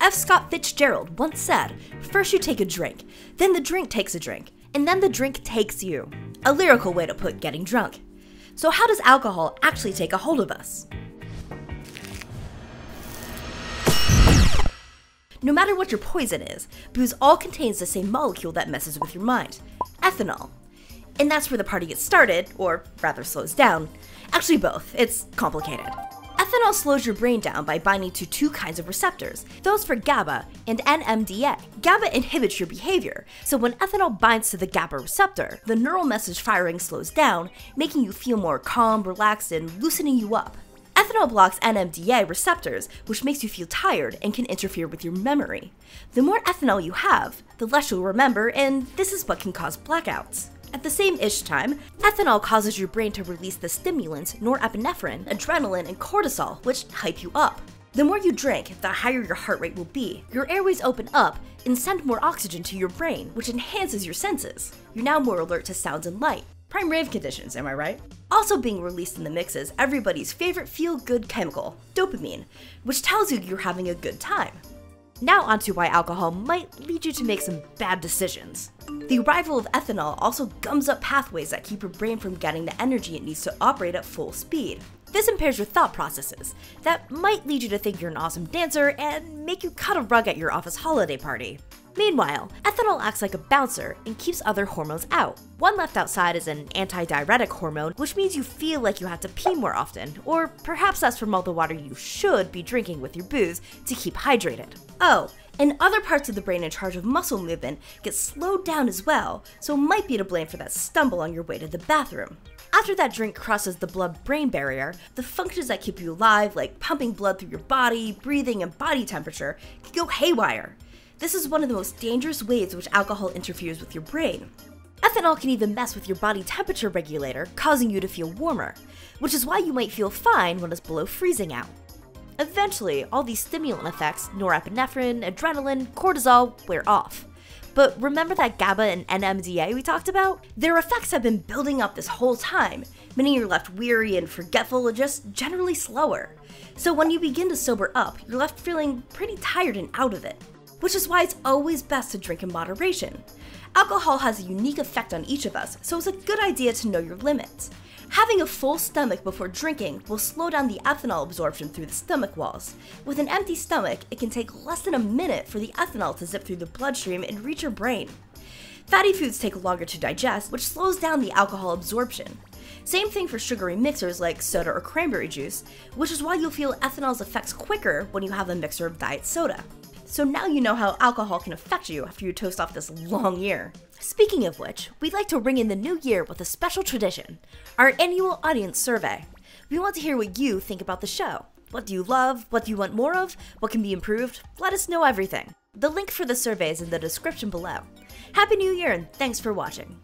F. Scott Fitzgerald once said, First you take a drink, then the drink takes a drink, and then the drink takes you. A lyrical way to put getting drunk. So, how does alcohol actually take a hold of us? No matter what your poison is, booze all contains the same molecule that messes with your mind ethanol. And that's where the party gets started, or rather slows down. Actually, both. It's complicated. Ethanol slows your brain down by binding to two kinds of receptors, those for GABA and NMDA. GABA inhibits your behavior, so when ethanol binds to the GABA receptor, the neural message firing slows down, making you feel more calm, relaxed, and loosening you up. Ethanol blocks NMDA receptors, which makes you feel tired and can interfere with your memory. The more ethanol you have, the less you'll remember, and this is what can cause blackouts. At the same ish time, ethanol causes your brain to release the stimulants norepinephrine, adrenaline, and cortisol, which hype you up. The more you drink, the higher your heart rate will be. Your airways open up and send more oxygen to your brain, which enhances your senses. You're now more alert to sounds and light. Prime rave conditions, am I right? Also being released in the mix is everybody's favorite feel good chemical, dopamine, which tells you you're having a good time. Now, onto why alcohol might lead you to make some bad decisions. The arrival of ethanol also gums up pathways that keep your brain from getting the energy it needs to operate at full speed. This impairs your thought processes that might lead you to think you're an awesome dancer and make you cut a rug at your office holiday party. Meanwhile, ethanol acts like a bouncer and keeps other hormones out. One left outside is an antidiuretic hormone, which means you feel like you have to pee more often, or perhaps that's from all the water you should be drinking with your booze to keep hydrated. Oh, and other parts of the brain in charge of muscle movement get slowed down as well, so might be to blame for that stumble on your way to the bathroom. After that drink crosses the blood brain barrier, the functions that keep you alive, like pumping blood through your body, breathing, and body temperature, can go haywire. This is one of the most dangerous ways which alcohol interferes with your brain. Ethanol can even mess with your body temperature regulator, causing you to feel warmer, which is why you might feel fine when it's below freezing out. Eventually, all these stimulant effects, norepinephrine, adrenaline, cortisol, wear off. But remember that GABA and NMDA we talked about? Their effects have been building up this whole time, meaning you're left weary and forgetful and just generally slower. So when you begin to sober up, you're left feeling pretty tired and out of it which is why it's always best to drink in moderation. Alcohol has a unique effect on each of us, so it's a good idea to know your limits. Having a full stomach before drinking will slow down the ethanol absorption through the stomach walls. With an empty stomach, it can take less than a minute for the ethanol to zip through the bloodstream and reach your brain. Fatty foods take longer to digest, which slows down the alcohol absorption. Same thing for sugary mixers like soda or cranberry juice, which is why you'll feel ethanol's effects quicker when you have a mixer of diet soda. So now you know how alcohol can affect you after you toast off this long year. Speaking of which, we'd like to ring in the new year with a special tradition our annual audience survey. We want to hear what you think about the show. What do you love? What do you want more of? What can be improved? Let us know everything. The link for the survey is in the description below. Happy New Year and thanks for watching.